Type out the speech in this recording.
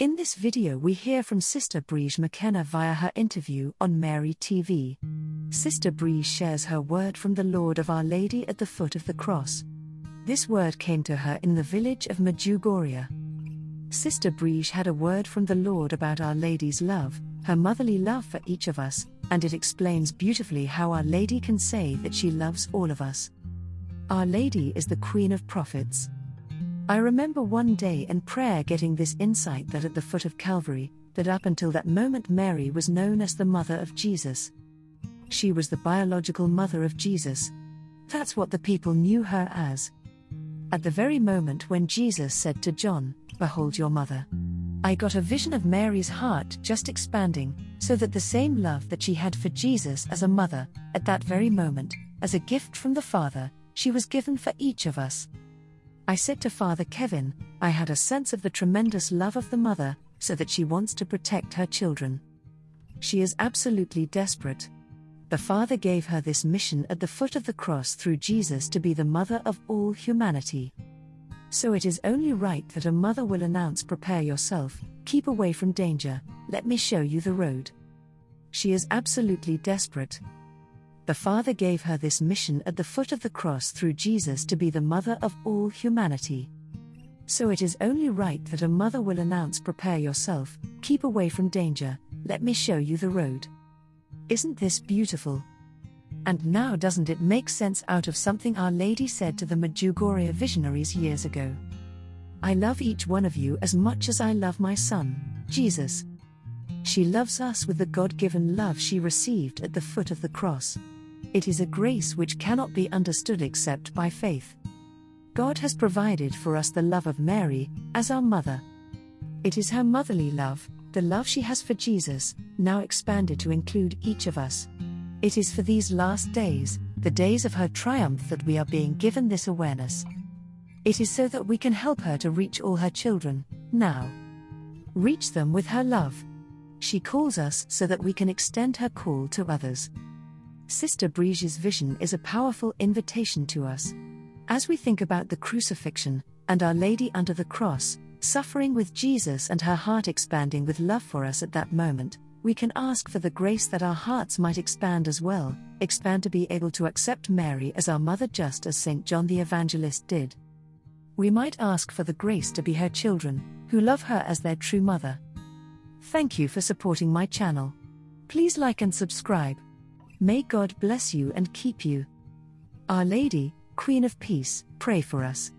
In this video, we hear from Sister Briege McKenna via her interview on Mary TV. Sister Briege shares her word from the Lord of Our Lady at the foot of the cross. This word came to her in the village of Medjugorje. Sister Briege had a word from the Lord about Our Lady's love, her motherly love for each of us, and it explains beautifully how Our Lady can say that she loves all of us. Our Lady is the Queen of Prophets. I remember one day in prayer getting this insight that at the foot of Calvary, that up until that moment Mary was known as the mother of Jesus. She was the biological mother of Jesus. That's what the people knew her as. At the very moment when Jesus said to John, Behold your mother. I got a vision of Mary's heart just expanding, so that the same love that she had for Jesus as a mother, at that very moment, as a gift from the Father, she was given for each of us. I said to Father Kevin, I had a sense of the tremendous love of the mother, so that she wants to protect her children. She is absolutely desperate. The Father gave her this mission at the foot of the cross through Jesus to be the mother of all humanity. So it is only right that a mother will announce Prepare yourself, keep away from danger, let me show you the road. She is absolutely desperate the Father gave her this mission at the foot of the cross through Jesus to be the mother of all humanity. So it is only right that a mother will announce Prepare yourself, keep away from danger, let me show you the road. Isn't this beautiful? And now, doesn't it make sense out of something Our Lady said to the Medjugorje visionaries years ago? I love each one of you as much as I love my son, Jesus. She loves us with the God given love she received at the foot of the cross. It is a grace which cannot be understood except by faith. God has provided for us the love of Mary, as our mother. It is her motherly love, the love she has for Jesus, now expanded to include each of us. It is for these last days, the days of her triumph, that we are being given this awareness. It is so that we can help her to reach all her children, now. Reach them with her love. She calls us so that we can extend her call to others. Sister Briege's vision is a powerful invitation to us. As we think about the crucifixion, and Our Lady under the cross, suffering with Jesus and her heart expanding with love for us at that moment, we can ask for the grace that our hearts might expand as well, expand to be able to accept Mary as our mother just as St. John the Evangelist did. We might ask for the grace to be her children, who love her as their true mother. Thank you for supporting my channel. Please like and subscribe. May God bless you and keep you. Our Lady, Queen of Peace, pray for us.